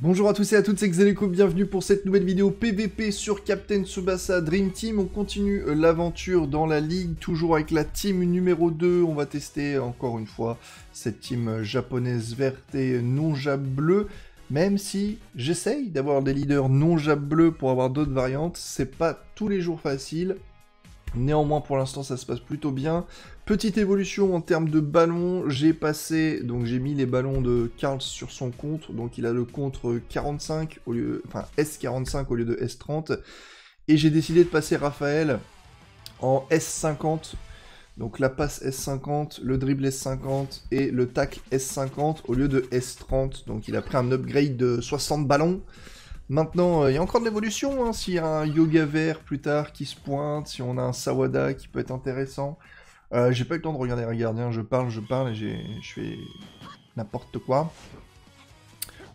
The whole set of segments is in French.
Bonjour à tous et à toutes, c'est Xeleco, bienvenue pour cette nouvelle vidéo PVP sur Captain Tsubasa Dream Team. On continue euh, l'aventure dans la ligue, toujours avec la team numéro 2. On va tester encore une fois cette team euh, japonaise verte et non jab bleu. Même si j'essaye d'avoir des leaders non jab bleu pour avoir d'autres variantes, c'est pas tous les jours facile. Néanmoins, pour l'instant, ça se passe plutôt bien. Petite évolution en termes de ballons, j'ai passé, donc j'ai mis les ballons de Karl sur son compte, donc il a le contre 45 au lieu, enfin S45 au lieu de S30, et j'ai décidé de passer Raphaël en S50, donc la passe S50, le dribble S50 et le tac S50 au lieu de S30, donc il a pris un upgrade de 60 ballons. Maintenant, euh, il y a encore de l'évolution, hein, s'il y a un yoga vert plus tard qui se pointe, si on a un Sawada qui peut être intéressant. Euh, j'ai pas eu le temps de regarder un gardien, je parle, je parle et je fais n'importe quoi.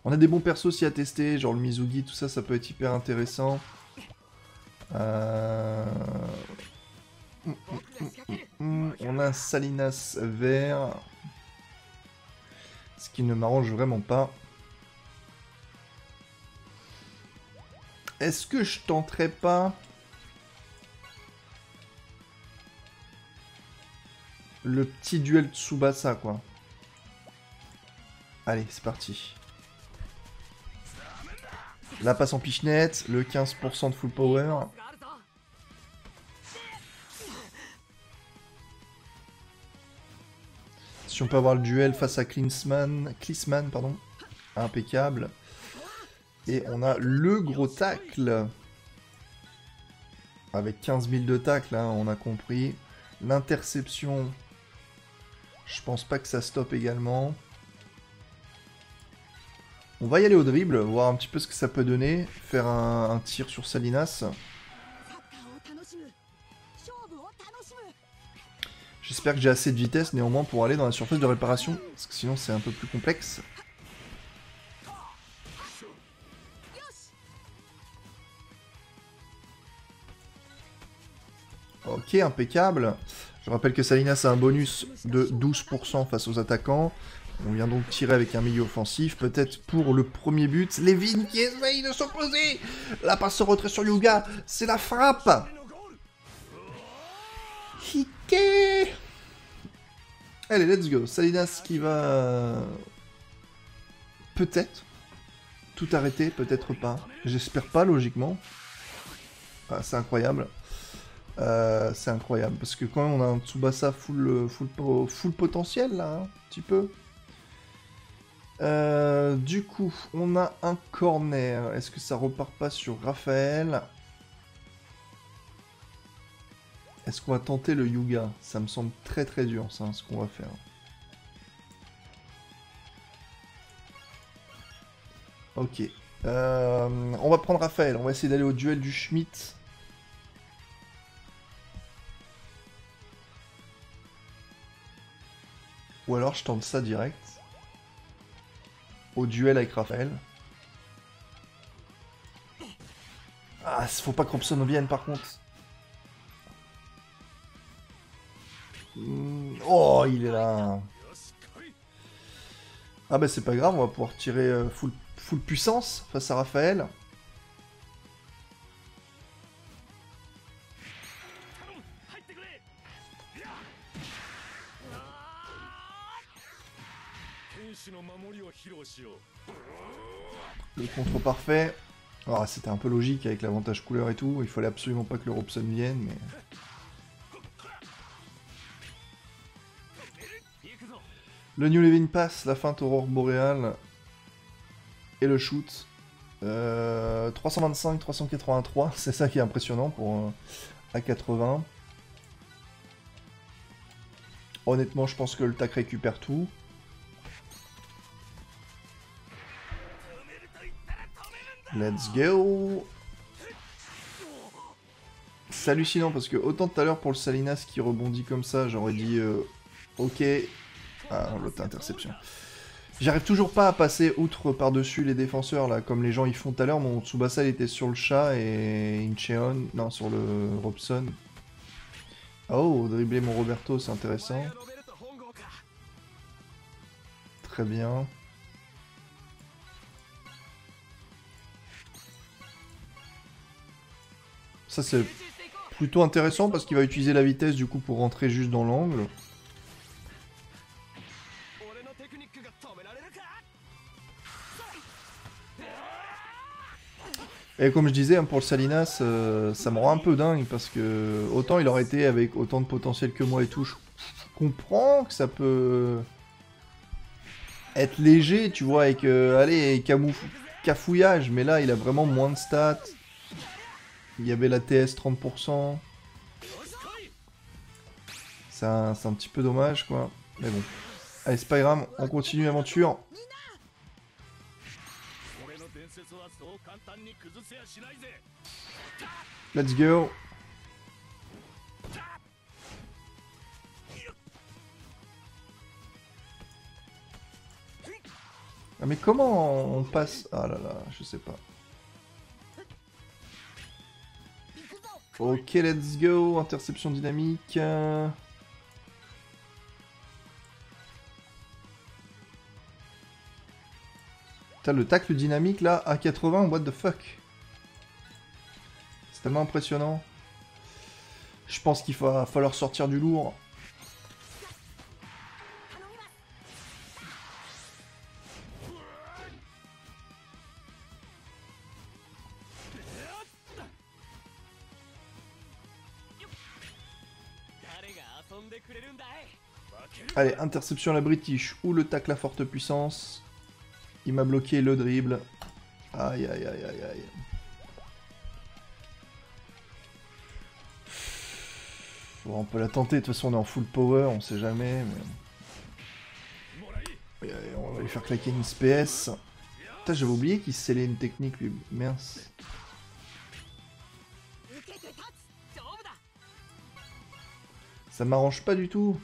On a des bons persos aussi à tester, genre le Mizugi, tout ça, ça peut être hyper intéressant. Euh, on a un Salinas vert. Ce qui ne m'arrange vraiment pas. Est-ce que je tenterais pas le petit duel Tsubasa, quoi Allez, c'est parti. La passe en pichenette, le 15% de full power. Si on peut avoir le duel face à Klinsman, Klisman, pardon, impeccable. Et on a le gros tacle. Avec 15 000 de tacle, hein, on a compris. L'interception, je pense pas que ça stoppe également. On va y aller au dribble, voir un petit peu ce que ça peut donner. Faire un, tir sur Salinas. J'espère que j'ai assez de vitesse néanmoins pour aller dans la surface de réparation, parce que sinon c'est un peu plus complexe. Ok, impeccable. Je rappelle que Salinas a un bonus de 12% face aux attaquants. On vient donc tirer avec un milieu offensif, peut-être pour le premier but. Levin qui essaye de s'opposer La passe au retrait sur Yuga, c'est la frappe Hike Allez, let's go. Salinas qui va... Peut-être tout arrêter, peut-être pas. J'espère pas, logiquement. Ah, c'est incroyable. Euh, c'est incroyable, parce que quand même on a un Tsubasa full, full, full potentiel là, un petit peu. Euh, du coup, on a un corner. Est-ce que ça repart pas sur Raphaël? Est-ce qu'on va tenter le Yuga? Ça me semble très très dur ça, ce qu'on va faire. Ok. Euh, on va prendre Raphaël. On va essayer d'aller au duel du Schmidt. Ou alors je tente ça direct. Au duel avec Raphaël. Ah, faut pas que Robson vienne par contre. Hmm, oh, il est là. Ah bah c'est pas grave, on va pouvoir tirer euh, full, full puissance face à Raphaël. Le contre parfait. Ah, c'était un peu logique avec l'avantage couleur et tout. Il fallait absolument pas que le Robson vienne, mais... Le New Living Pass, la feinte Aurore Boréale et le shoot. 325, 383, c'est ça qui est impressionnant pour un A80. Honnêtement, je pense que le TAC récupère tout. Let's go C'est hallucinant parce que autant tout à l'heure pour le Salinas qui rebondit comme ça, j'aurais dit euh, ok. Ah, l'autre interception. J'arrive toujours pas à passer outre par-dessus les défenseurs là, comme les gens y font tout à l'heure. Mon Tsubasa il était sur le chat et Incheon, non sur le Robson. Oh, dribbler mon Roberto, c'est intéressant. Très bien. Ça c'est plutôt intéressant parce qu'il va utiliser la vitesse du coup pour rentrer juste dans l'angle. Et comme je disais, hein, pour le Salinas, euh, ça me rend un peu dingue parce que autant il aurait été avec autant de potentiel que moi et tout, je comprends que ça peut être léger, tu vois, avec euh, allez, cafouillage, mais là il a vraiment moins de stats. Il y avait la TS 30%. C'est un, un, petit peu dommage, quoi. Mais bon. Allez, Spyram, on continue l'aventure. Let's go. Ah mais comment on passe? Ah là là, je sais pas. Ok, let's go. Interception dynamique. Putain, le tacle dynamique là, à 80, what the fuck? C'est tellement impressionnant. Je pense qu'il va falloir sortir du lourd. Allez, interception à la British ou le tacle à forte puissance? Il m'a bloqué le dribble. Aïe aïe aïe aïe aïe. on peut la tenter, de toute façon on est en full power, on sait jamais. on va lui faire claquer une SPS. Putain, j'avais oublié qu'il scellait une technique lui. Mince. Ça m'arrange pas du tout.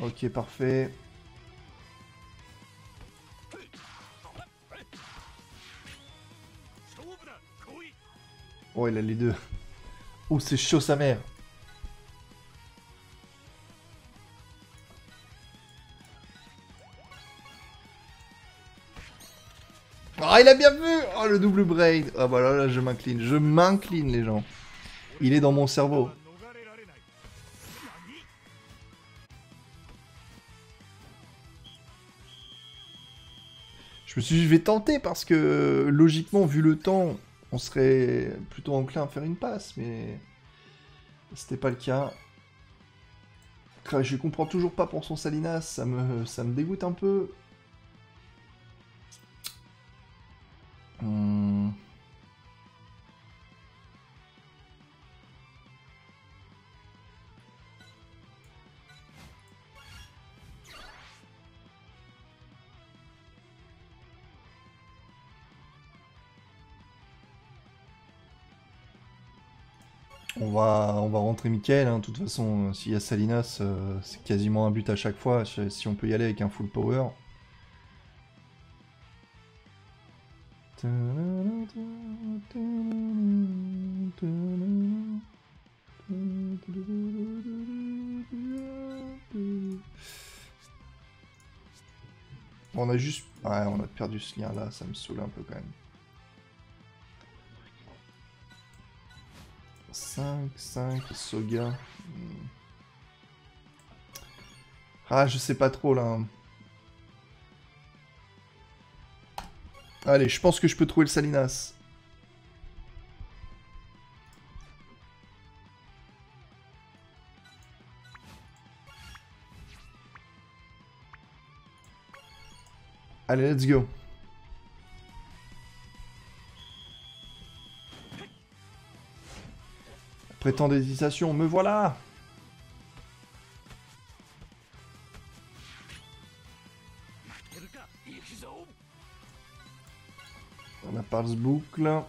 Ok, parfait. Oh, il a les deux. Oh, c'est chaud sa mère. Ah, il a bien vu Oh, le double braid Ah, bah là, là, je m'incline. Je m'incline, les gens. Il est dans mon cerveau. Je me suis dit, je vais tenter parce que logiquement, vu le temps, on serait plutôt enclin à faire une passe, mais c'était pas le cas. Je comprends toujours pas pour son Salinas, ça me, ça me dégoûte un peu. On va, on va rentrer Michael, hein. de toute façon, euh, s'il y a Salinas, euh, c'est quasiment un but à chaque fois, si on peut y aller avec un full power. On a juste... Ouais, on a perdu ce lien là, ça me saoule un peu quand même. 5, 5, Soga. Hmm. Ah, je sais pas trop là. Allez, je pense que je peux trouver le Salinas. Allez, let's go. Prétendétisation, me voilà On a Pulse Boucle.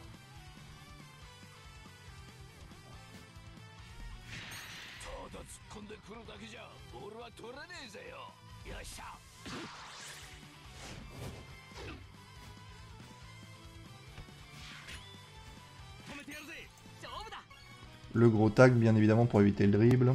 Le gros tag, bien évidemment, pour éviter le dribble.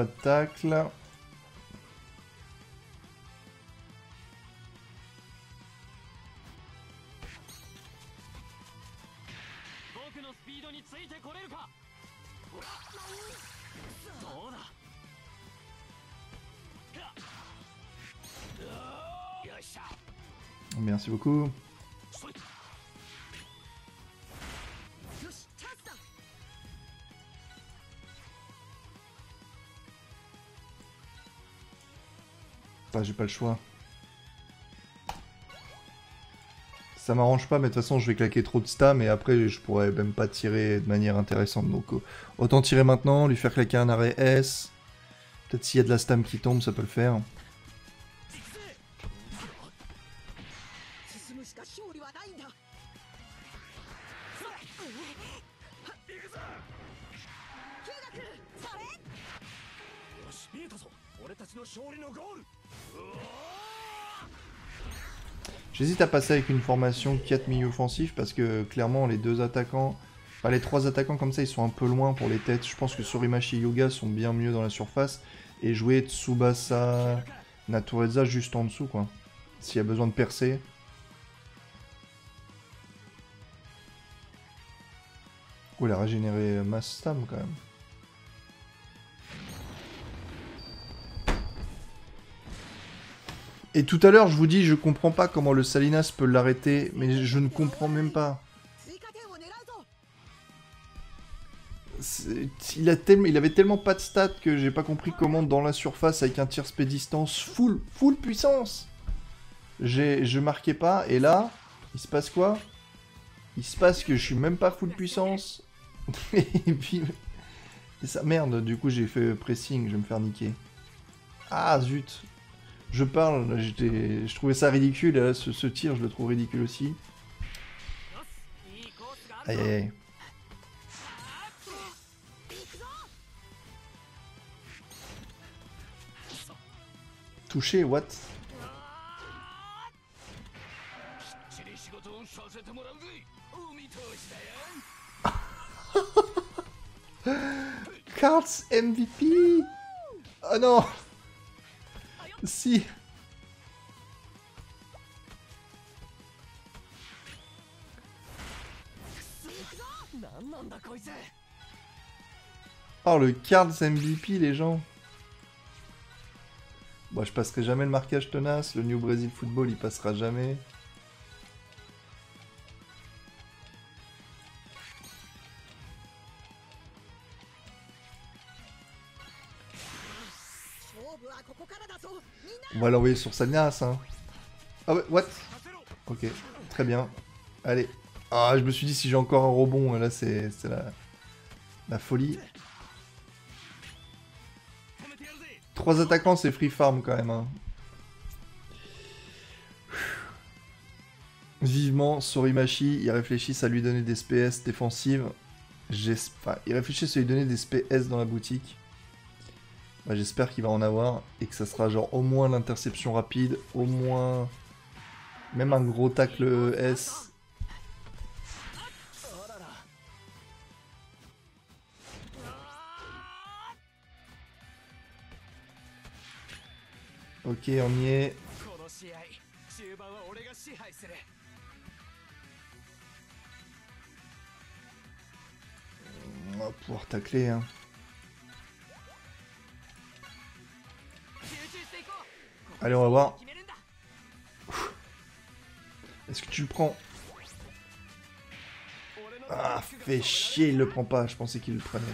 Pas de tacle. Merci beaucoup. J'ai pas le choix. Ça m'arrange pas, mais de toute façon, je vais claquer trop de stam et après, je pourrais même pas tirer de manière intéressante. Donc, euh, autant tirer maintenant, lui faire claquer un arrêt S. Peut-être s'il y a de la stam qui tombe, ça peut le faire. J'hésite à passer avec une formation 4 milieux offensifs parce que clairement les deux attaquants, enfin les trois attaquants comme ça ils sont un peu loin pour les têtes. Je pense que Sorimachi et Yoga sont bien mieux dans la surface et jouer Tsubasa, Natureza juste en dessous quoi. S'il y a besoin de percer. Oh il a régénéré quand même. Et tout à l'heure, je vous dis, je comprends pas comment le Salinas peut l'arrêter, mais je ne comprends même pas. Il, avait tellement pas de stats que j'ai pas compris comment dans la surface avec un tir spé distance full, full puissance. Je marquais pas, et là, il se passe quoi? Il se passe que je suis même pas full puissance. et puis... Et ça, merde, du coup j'ai fait pressing, je vais me faire niquer. Ah zut je parle, je trouvais ça ridicule, là, ce, tir, je le trouve ridicule aussi. Aïe aïe. Touché, what? Cards MVP Oh non si. Oh le Cards MVP les gens. Bon je passerai jamais le marquage tenace, le New Brazil Football il passera jamais. On va l'envoyer sur Salinas, hein. Ah ouais, what? Ok, très bien. Allez. Ah, je me suis dit si j'ai encore un rebond, là c'est la, la folie. Trois attaquants, c'est free farm quand même. Hein. Vivement, Sorimachi, il réfléchissent à lui donner des SPS défensives. J'espère. il réfléchissent à lui donner des SPS dans la boutique. Bah, j'espère qu'il va en avoir et que ça sera genre au moins l'interception rapide, au moins même un gros tacle S. Ok, on y est. On va pouvoir tacler, hein. Allez, on va voir. Est-ce que tu le prends Ah, fait chier, il le prend pas. Je pensais qu'il le prenait.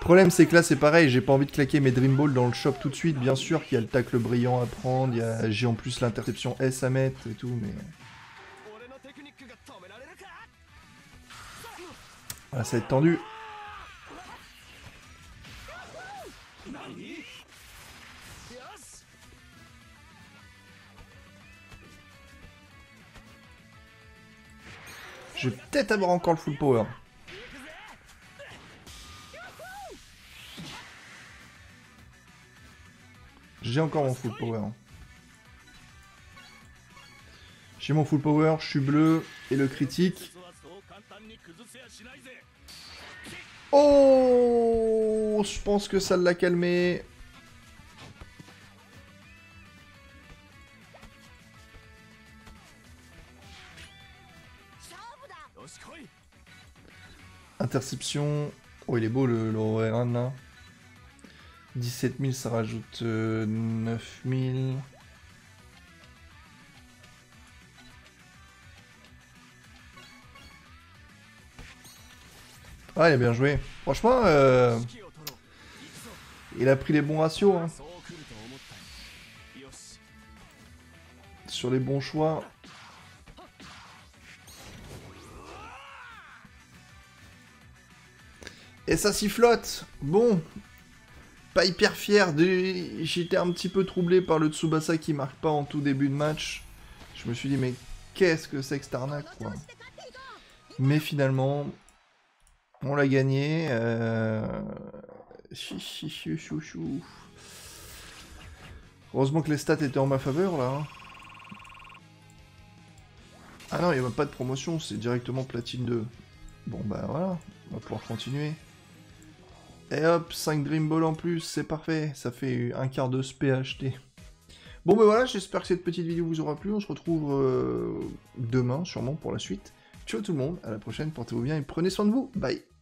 Problème, c'est que là, c'est pareil. J'ai pas envie de claquer mes Dream Ball dans le shop tout de suite. Bien sûr qu'il y a le tacle brillant à prendre. J'ai en plus l'interception S à mettre et tout, mais... Voilà, ça va être tendu. Je vais peut-être avoir encore le full power. J'ai encore mon full power. J'ai mon full power, je suis bleu et le critique. Oh Je pense que ça l'a calmé. Oh, il est beau le, le Rowan là. 17 000, ça rajoute euh, 9 000. Ah, il a bien joué. Franchement, euh, il a pris les bons ratios. Hein. Sur les bons choix. Et ça sifflote Bon Pas hyper fier. J'étais un petit peu troublé par le Tsubasa qui marque pas en tout début de match. Je me suis dit, mais qu'est-ce que c'est que cette arnaque, quoi? Mais finalement, on l'a gagné. Euh... Heureusement que les stats étaient en ma faveur, là. hein. Ah non, il n'y a pas de promotion, c'est directement platine 2. Bon bah voilà, on va pouvoir continuer. Et hop, 5 Dream Ball en plus, c'est parfait, ça fait un quart de SP à. Bon bah voilà, j'espère que cette petite vidéo vous aura plu, on se retrouve euh, demain sûrement pour la suite. Ciao tout le monde, à la prochaine, portez-vous bien et prenez soin de vous, bye